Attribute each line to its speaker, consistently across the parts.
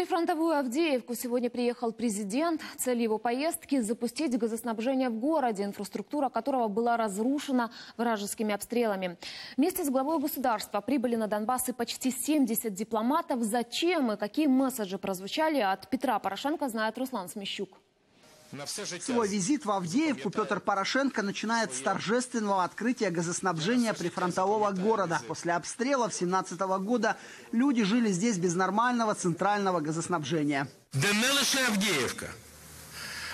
Speaker 1: прифронтовую Авдеевку сегодня приехал президент. Цель его поездки – запустить газоснабжение в городе, инфраструктура которого была разрушена вражескими обстрелами. Вместе с главой государства прибыли на Донбасс и почти 70 дипломатов. Зачем и какие месседжи прозвучали от Петра Порошенко, знает Руслан Смещук.
Speaker 2: Свой визит в Авдеевку Петр Порошенко начинает с торжественного открытия газоснабжения прифронтового города. После обстрелов 17 года люди жили здесь без нормального центрального газоснабжения.
Speaker 3: Де не лише Авдіївка,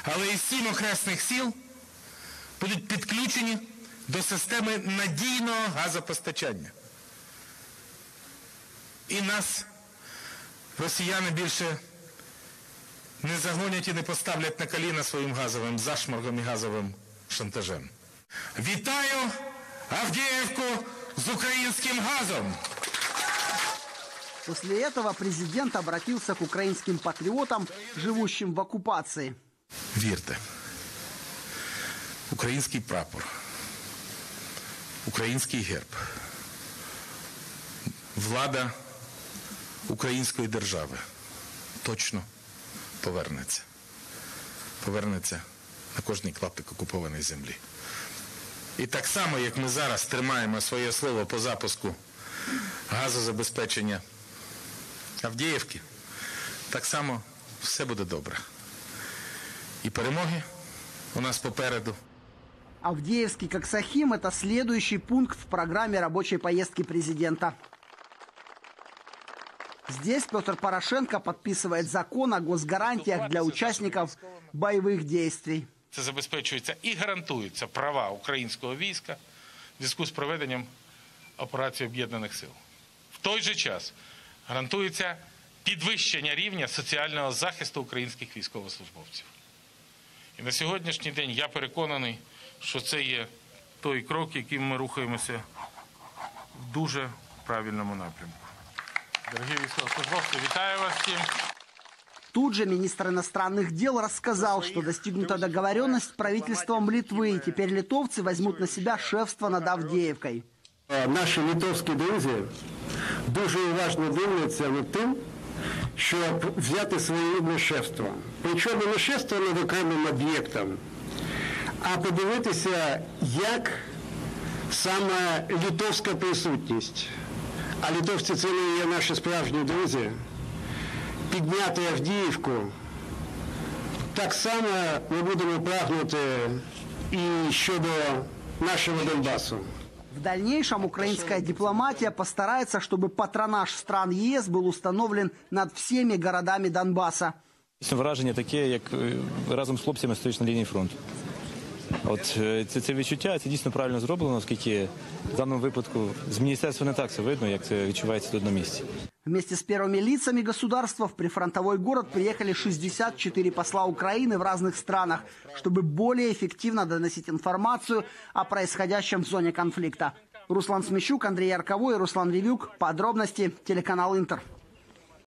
Speaker 3: але й сім окресних сіл будуть підключені до системи надійного газопостачання. І нас росіяни більше не загонять і не поставлять на коліна своїм газовим зашморгом і газовим шантажем. Вітаю Авдіївку з українським газом!
Speaker 2: После этого президент обратился к украинским патриотам, живущим в оккупации.
Speaker 3: Вірте, український прапор, український герб, влада української держави точно повернеться. Повернеться на кожний клаптик окупованої землі. І так само, як ми зараз тримаємо своє слово по запуску газозабезпечення Авдіївки, так само все буде добре. І перемоги у нас попереду.
Speaker 2: Авдеевский Коксахим – это следующий пункт в программе рабочей поездки президента. Здесь Петр Порошенко подписывает закон о госгарантиях для участников боевых действий.
Speaker 3: Це забезпечується і гарантуються права українського війська в зв'язку з проведенням операції об'єднаних сил. В той же час гарантується підвищення рівня соціального захисту українських військовослужбовців. І на сьогоднішній день я переконаний, що це є той крок, яким ми рухаємося в дуже правильному напрямку. Дорогі військовослужбовці, вітаю вас всім.
Speaker 2: Тут же министр иностранных дел рассказал, что достигнута договоренность с правительством Литвы, и теперь литовцы возьмут на себя шефство над Авдеевкой.
Speaker 4: Е, Наші литовські друзі дуже уважно дивляться над тим, щоб взяти своєрідне шефство. Причому не шефство над окремим об'єктом, а подивитися, як саме литовська присутність, а литовці це не є наші справжні друзі, підняти Авдіївку. Так само ми будемо прагнути і щодо нашого Донбасу.
Speaker 2: В дальнейшем украинская дипломатия постарается, чтобы патронаж стран ЕС был установлен над всеми городами Донбасса.
Speaker 5: Дійсно, враження таке, як е, разом з хлопцями стоїш на лінії фронту. От е, це, це відчуття, це дійсно правильно зроблено, оскільки в даному випадку з міністерства не так все видно, як це відчувається тут на місці.
Speaker 2: Вместе с первыми лицами государства в прифронтовой город приехали 64 посла Украины в разных странах, чтобы более эффективно доносить информацию о происходящем в зоне конфликта. Руслан Смещук, Андрей Ярковой, Руслан Ревюк. Подробности телеканал Интер.